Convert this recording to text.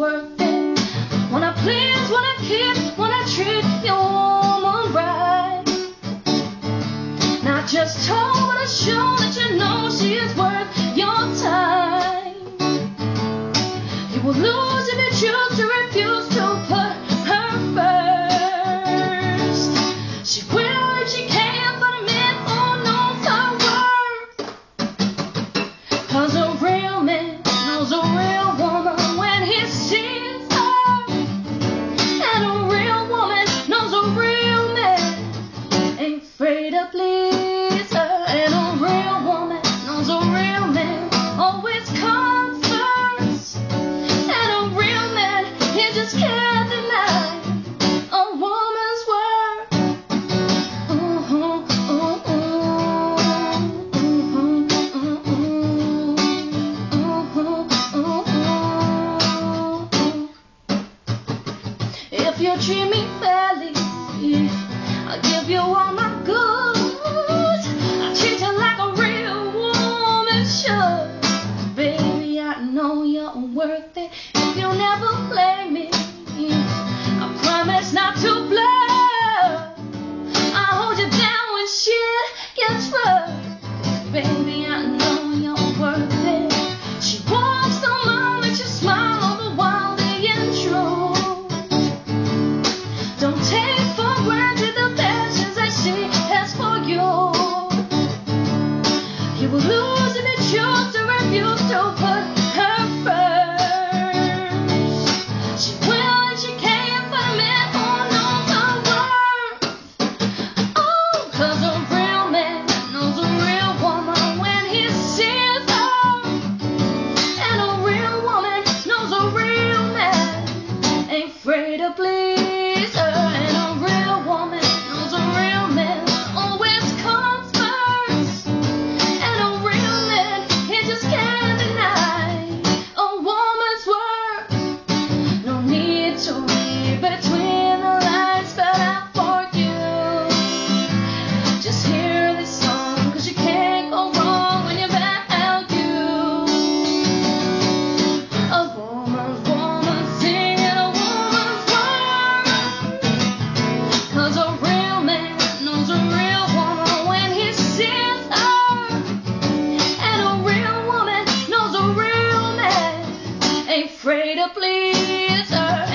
I'm. When I please, when I kiss, when I treat your woman right. Not just told, but I show that you know she is worth your time. You will lose if you choose to refuse. know you're worth it if you'll never play me. I promise not to blur. I'll hold you down when shit gets rough. is her. way to please her.